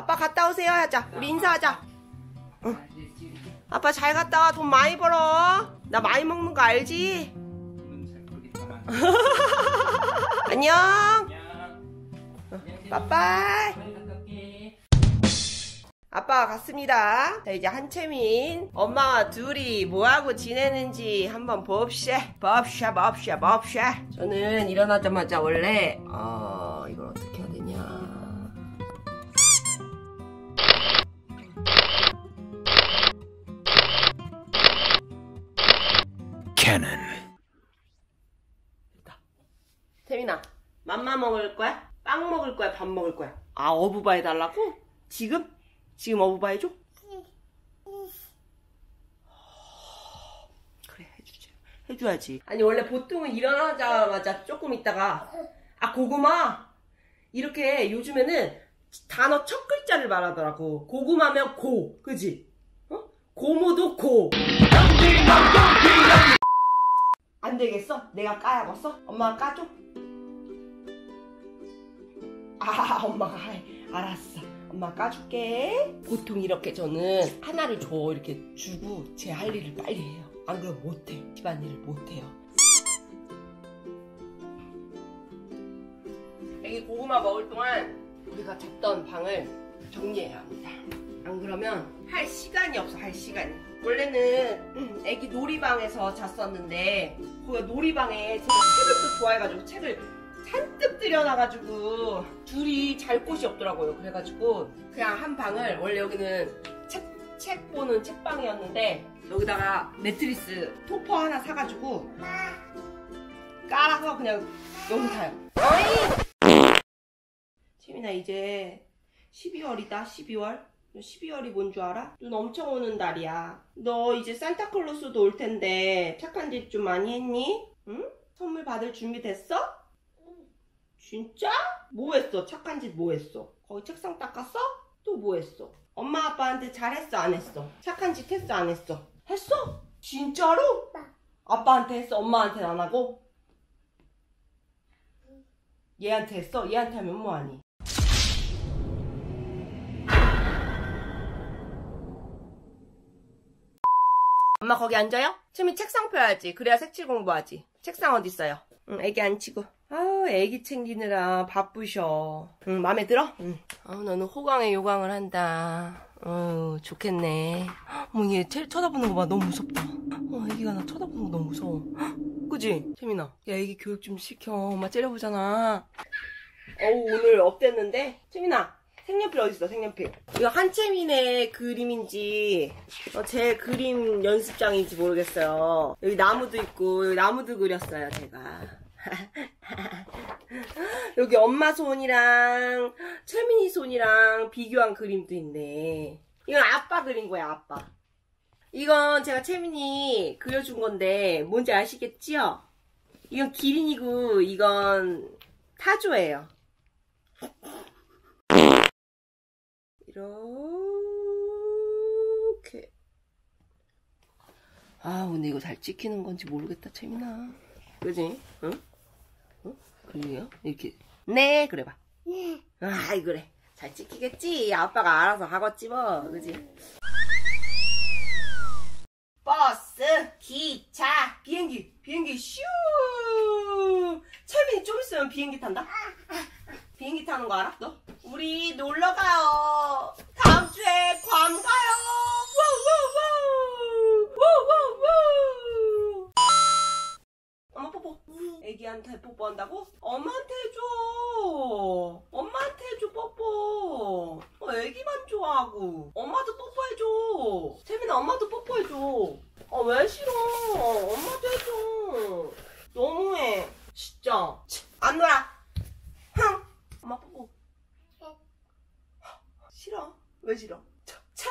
아빠 갔다 오세요 하자. 우리 인사하자. 응. 아빠 잘 갔다 와. 돈 많이 벌어. 나 많이 먹는 거 알지? 안녕. 빠빠이. 아빠가 갔습니다. 자, 이제 한채민, 엄마와 둘이 뭐하고 지내는지 한번 봅시다. 봅시다, 봅시다, 봅시다. 저는 일어나자마자 원래, 어, Cannon. 태민아, 맘마 먹을 거야? 빵 먹을 거야? 밥 먹을 거야? 아, 어부바 해달라고? 지금? 지금 어부바 해줘? 그래, 해주지. 해줘야지. 아니, 원래 보통은 일어나자마자 조금 있다가, 아, 고구마! 이렇게 요즘에는 단어 첫 글자를 말하더라고. 고구마면 고, 그지? 어? 고모도 고. 안 되겠어? 내가 까야겠어? 엄마가 까줘? 아, 엄마가 해. 알았어. 엄마 까줄게. 보통 이렇게 저는 하나를 줘 이렇게 주고 제 할 일을 빨리 해요. 안 그러면 못해. 집안일을 못해요. 애기 고구마 먹을 동안 우리가 잤던 방을 정리해야 합니다. 안 그러면 할 시간이 없어, 할 시간이. 원래는 애기 놀이방에서 잤었는데 거기 놀이방에 제가 책을 또 좋아해가지고 책을 잔뜩 들여놔가지고 둘이 잘 곳이 없더라고요. 그래가지고 그냥 한 방을 원래 여기는 책, 책 보는 책방이었는데 여기다가 매트리스 토퍼 하나 사가지고 깔아서 그냥 여기 타요. 어이! 채민아 이제 12월이다 12월 12월이 뭔 줄 알아? 눈 엄청 오는 달이야 너 이제 산타클로스도 올 텐데 착한 짓 좀 많이 했니? 응? 선물 받을 준비 됐어? 진짜? 뭐 했어? 착한 짓 뭐 했어? 거기 책상 닦았어? 또 뭐 했어? 엄마 아빠한테 잘했어 안 했어? 착한 짓 했어 안 했어? 했어? 진짜로? 아빠한테 했어? 엄마한테는 안 하고? 얘한테 했어? 얘한테 하면 뭐하니? 엄마 거기 앉아요? 채미 책상 펴야지. 그래야 색칠 공부하지. 책상 어디 있어요? 응, 애기 앉히고. 아우, 애기 챙기느라 바쁘셔. 응, 마음에 들어? 응. 아우, 너는 호강에 요강을 한다. 어우, 좋겠네. 어머, 얘 체- 쳐다보는 거 봐. 너무 무섭다. 어, 애기가 나 쳐다보는 거 너무 무서워. 그지? 채민아. 야, 애기 교육 좀 시켜. 엄마 째려보잖아. 어우, 오늘 업됐는데? 채민아, 색연필 어딨어, 색연필. 이거 한채민의 그림인지, 어, 제 그림 연습장인지 모르겠어요. 여기 나무도 있고, 여기 나무도 그렸어요, 제가. 여기 엄마 손이랑 채민이 손이랑 비교한 그림도 있네. 이건 아빠 그린 거야, 아빠. 이건 제가 채민이 그려준 건데, 뭔지 아시겠지요? 이건 기린이고, 이건 타조예요. 이렇게. 아, 근데 이거 잘 찍히는 건지 모르겠다, 채민아. 그지? 응? 응? 그래요? 이렇게. 네, 그래봐. 네. 아이, 그래. 잘 찍히겠지? 아빠가 알아서 하겠지, 뭐. 그지? 버스, 기차, 비행기, 비행기, 슈! 채민이 좀 있으면 비행기 탄다? 비행기 타는 거 알아? 너? 우리 놀러 가요. 다음 주에 괌 가요. 우우 우. 우우우. 엄마 뽀뽀. 애기한테 뽀뽀한다고? 엄마한테 해줘. 엄마한테 해줘 뽀뽀. 어, 애기만 좋아하고. 엄마도 뽀뽀해줘. 채민아 엄마도 뽀뽀해줘. 어, 왜 싫어? 엄마도 해줘. 너무해. 진짜. 치, 안 놀아. 흥. 엄마 뽀뽀. 싫어. 왜 싫어? 차. 차.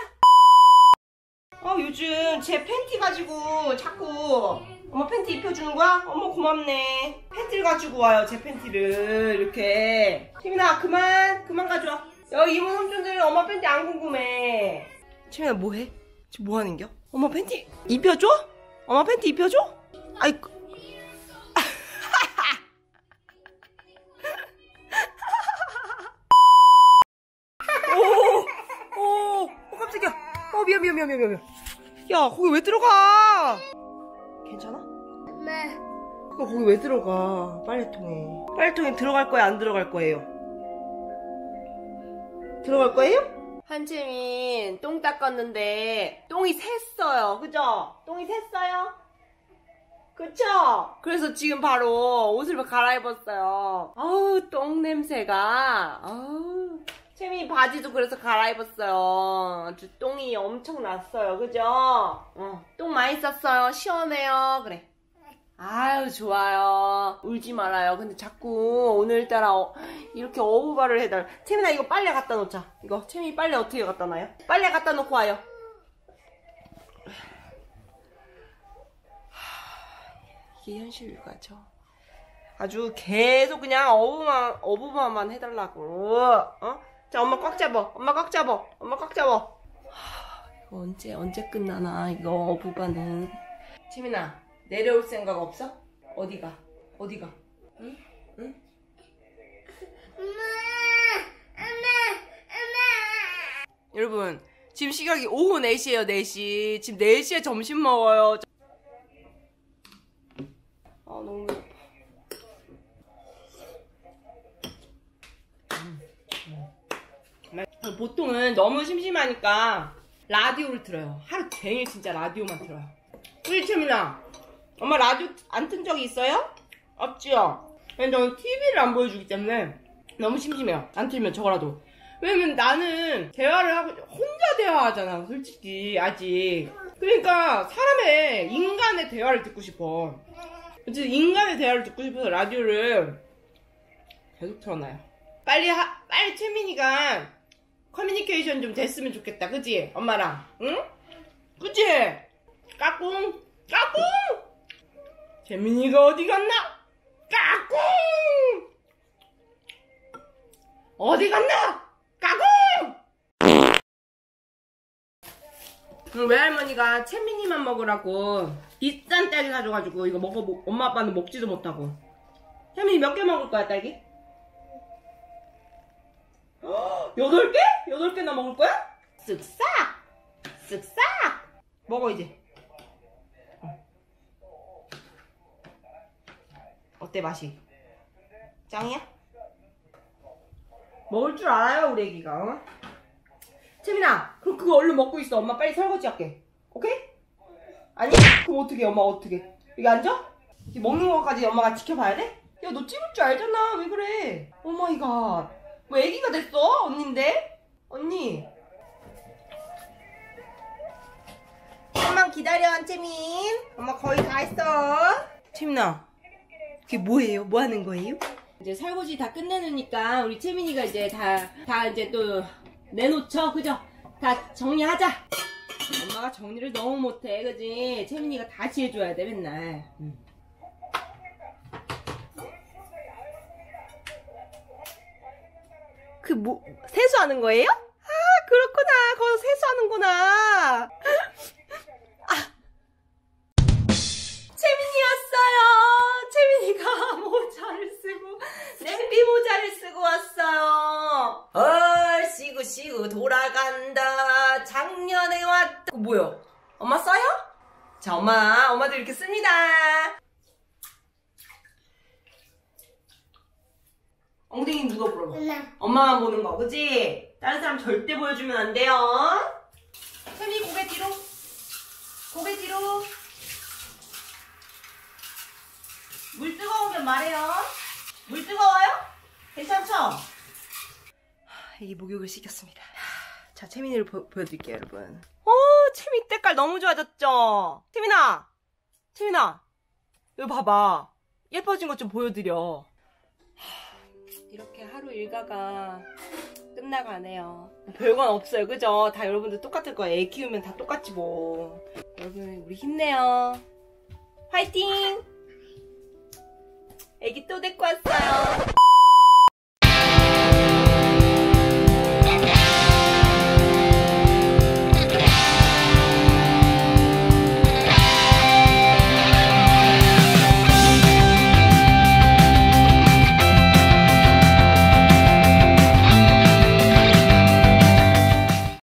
아 요즘 제 팬티 가지고 자꾸 엄마 팬티 입혀주는 거야? 엄마 고맙네. 팬티를 가지고 와요 제 팬티를 이렇게. 채민아 그만 그만 가져와. 여기 이모 삼촌들 엄마 팬티 안 궁금해. 채민아 뭐해? 지금 뭐 하는겨? 엄마 팬티 입혀줘? 엄마 팬티 입혀줘? 아이 그- 오! 어 미안 미안 미안 미안 미안 야 거기 왜 들어가 괜찮아? 네. 그거 거기 왜 들어가 빨래통에 빨래통에 들어갈 거야 안 들어갈 거예요? 들어갈 거예요? 한채민 똥 닦았는데 똥이 샜어요 그죠? 똥이 샜어요? 그쵸? 그래서 지금 바로 옷을 갈아입었어요 아우 똥 냄새가 아우 채민이 바지도 그래서 갈아입었어요. 똥이 엄청 났어요. 그죠? 어, 똥 많이 쌌어요. 시원해요. 그래. 아유 좋아요. 울지 말아요. 근데 자꾸 오늘따라 어- 이렇게 어부발을 해달. 채민아 이거 빨래 갖다 놓자. 이거 채민이 빨래 어떻게 갖다 놔요? 빨래 갖다 놓고 와요. 하, 이게 현실 일과죠. 아주 계속 그냥 어부만 어부만만 해달라고. 어? 자 엄마 꽉 잡어 엄마 꽉 잡어 엄마 꽉 잡어 하, 이거 언제 언제 끝나나 이거 어부반은 채민아 내려올 생각 없어? 어디가? 어디가? 응? 응? 엄마, 엄마, 엄마. 여러분 지금 시각이 오후 4시에요 4시 지금 4시에 점심 먹어요 아 너무 배고파 음. 보통은 너무 심심하니까 라디오를 들어요. 하루 종일 진짜 라디오만 들어요. 우리 채민아 엄마 라디오 안 튼 적이 있어요? 없지요? 왜냐면 저는 TV를 안 보여주기 때문에 너무 심심해요. 안 틀면 저거라도. 왜냐면 나는 대화를 하고 혼자 대화하잖아 솔직히 아직. 그러니까 사람의 인간의 대화를 듣고 싶어. 어쨌든 인간의 대화를 듣고 싶어서 라디오를 계속 틀어놔요. 빨리 하, 빨리 채민이가 커뮤니케이션 좀 됐으면 좋겠다. 그지? 엄마랑. 응? 그지? 까꿍. 까꿍! 재민이가 어디 갔나? 까꿍! 어디 갔나? 까꿍! 응, 외할머니가 채민이만 먹으라고 비싼 딸기 사줘가지고 이거 먹어 보- 엄마 아빠는 먹지도 못하고. 채민이 몇 개 먹을 거야 딸기? 헉, 여덟 개? 여덟 개나 먹을 거야? 쓱싹 쓱싹 먹어 이제 어. 어때 맛이? 짱이야? 먹을 줄 알아요 우리 애기가 어? 채민아 그럼 그거 얼른 먹고 있어 엄마 빨리 설거지 할게 오케이? 아니? 그럼 어떻게 엄마 어떻게 여기 앉아? 먹는 거까지 엄마가 지켜봐야 돼? 야 너 찝을 줄 알잖아 왜 그래 oh my god 뭐 애기가 됐어 언니인데? 언니 조금만 기다려 한채민 엄마 거의 다 했어 채민아 그게 뭐예요? 뭐 하는 거예요? 이제 설거지 다 끝내놓으니까 우리 채민이가 이제 다, 다 이제 또 내놓죠? 그죠? 다 정리하자! 엄마가 정리를 너무 못해, 그지? 채민이가 다시 해줘야 돼, 맨날. 응. 그 뭐, 세수하는 거예요? 아, 그렇구나. 거기서 세수하는구나. 아. 채민이였어요. 채민이가 모자를 쓰고 냄비 모자를 쓰고 왔어요. 어, 시구 시구 돌아간다. 작년에 왔다. 그거 뭐야? 엄마 써요? 자, 엄마, 엄마도 이렇게 씁니다. 엉덩이 누가 불어봐? 엄마. 엄마만 보는 거, 그지? 다른 사람 절대 보여주면 안 돼요. 채미 고개 뒤로. 고개 뒤로. 물 뜨거우면 말해요. 물 뜨거워요? 괜찮죠? 하, 이 목욕을 시켰습니다. 하, 자, 채민이를 보, 보여드릴게요, 여러분. 어, 채민 때깔 너무 좋아졌죠? 채민아! 채민아! 이거 봐봐. 예뻐진 것 좀 보여드려. 하루 일과가 끝나가네요. 별건 없어요, 그죠? 다 여러분들 똑같을 거예요. 애 키우면 다 똑같지 뭐. 여러분, 우리 힘내요. 화이팅! 애기 또 데리고 왔어요.